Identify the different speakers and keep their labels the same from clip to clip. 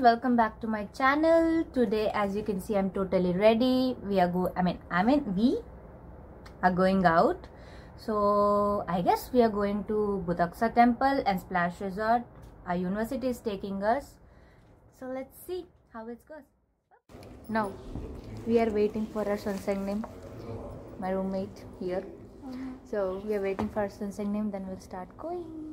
Speaker 1: welcome back to my channel. Today as you can see i'm totally ready. We are go i mean i mean we are going out. So i guess we are going to Sudeoksa temple and splash resort. Our university is taking us. So let's see how it goes now we are waiting for our name my roommate here. Uh-huh. So we are waiting for our name then we'll start going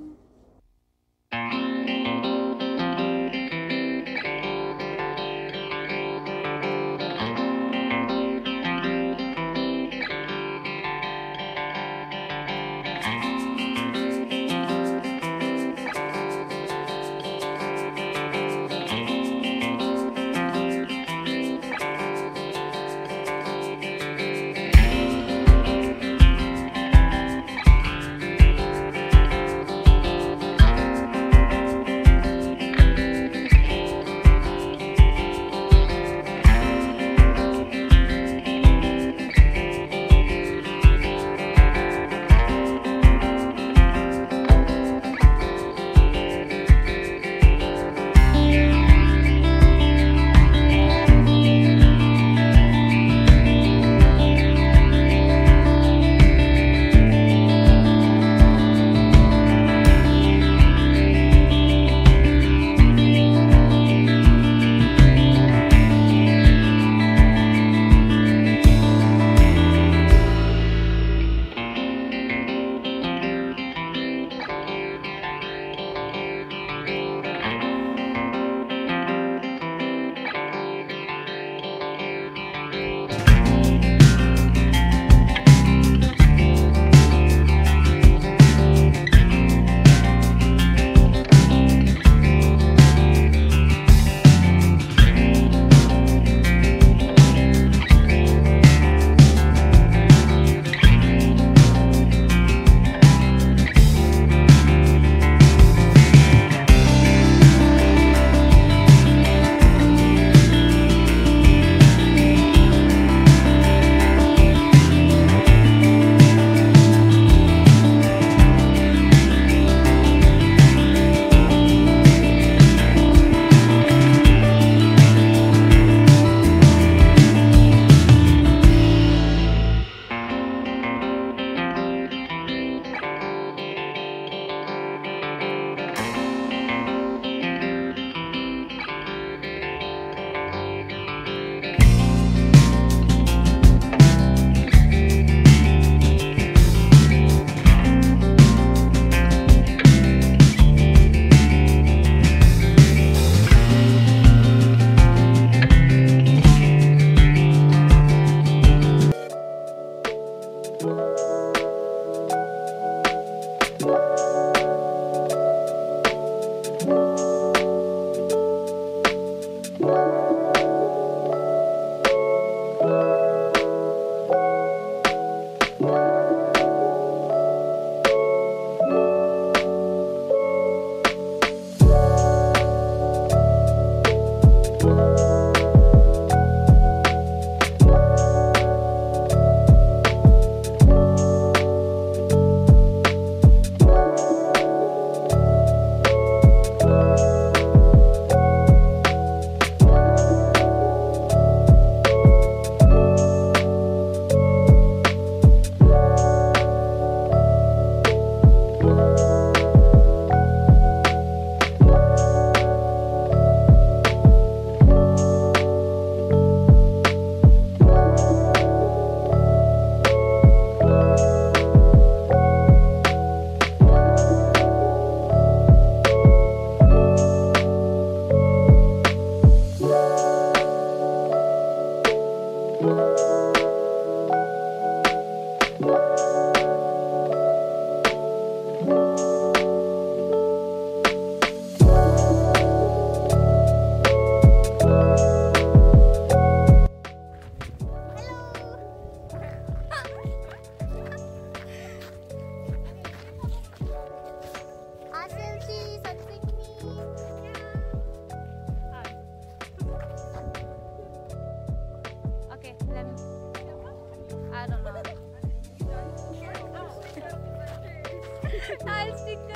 Speaker 2: Aselci,
Speaker 1: I'll sticker.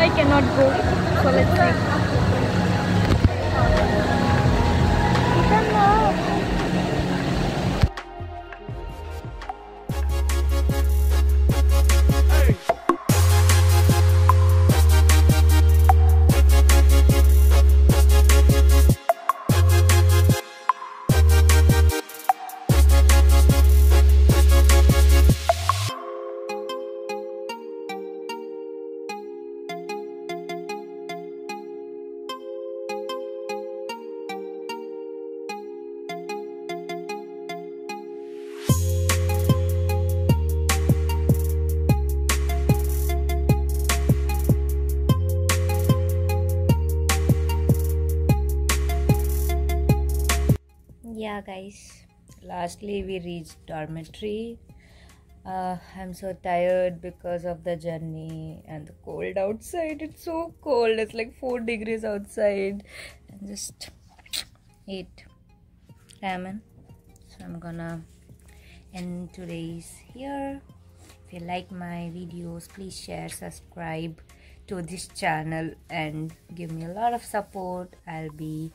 Speaker 1: I cannot go. So let's see. Guys. Lastly we reached dormitory. Uh, i'm so tired because of the journey and the cold outside. It's so cold. It's like four degrees outside. And just eat ramen. So i'm gonna end today's here. If you like my videos please share subscribe to this channel and give me a lot of support. I'll be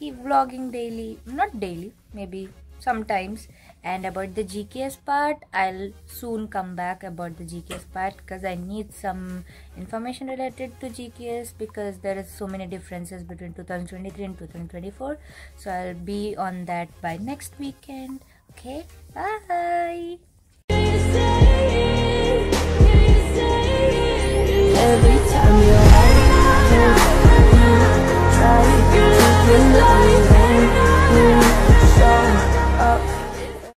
Speaker 1: keep vlogging daily. Not daily maybe sometimes. And about the gks part i'll soon come back about the gks part because i need some information related to gks because there is so many differences between 2023 and 2024 so i'll be on that by next weekend. Okay? Bye!
Speaker 2: Every time you're out, the life.